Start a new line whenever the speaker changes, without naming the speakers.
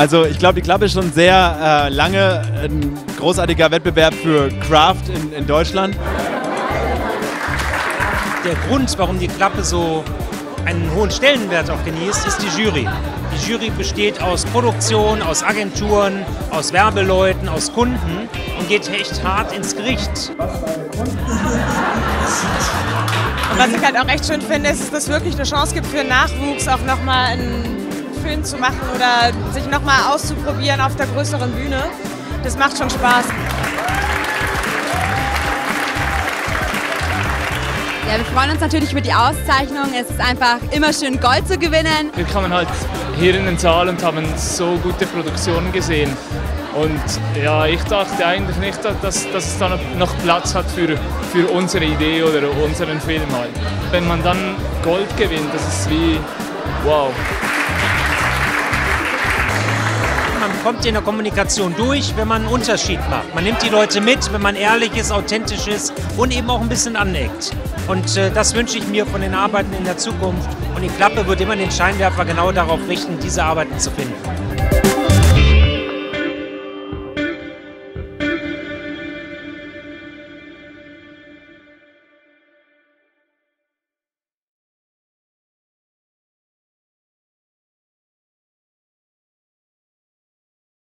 Also ich glaube, die Klappe ist schon sehr äh, lange ein großartiger Wettbewerb für Craft in, in Deutschland.
Der Grund, warum die Klappe so einen hohen Stellenwert auch genießt, ist die Jury. Die Jury besteht aus Produktion, aus Agenturen, aus Werbeleuten, aus Kunden und geht echt hart ins Gericht.
Und was ich halt auch echt schön finde, ist, dass es wirklich eine Chance gibt für Nachwuchs, auch nochmal einen Film zu machen oder sich nochmal auszuprobieren auf der größeren Bühne. Das macht schon Spaß.
Ja, wir freuen uns natürlich über die Auszeichnung. Es ist einfach immer schön, Gold zu gewinnen.
Wir kamen halt hier in den Saal und haben so gute Produktionen gesehen. Und ja, ich dachte eigentlich nicht, dass, dass es da noch Platz hat für, für unsere Idee oder unseren Film halt. Wenn man dann Gold gewinnt, das ist wie wow.
Kommt in der Kommunikation durch, wenn man einen Unterschied macht. Man nimmt die Leute mit, wenn man ehrlich ist, authentisch ist und eben auch ein bisschen aneckt. Und äh, das wünsche ich mir von den Arbeiten in der Zukunft. Und die Klappe wird immer den Scheinwerfer genau darauf richten, diese Arbeiten zu finden.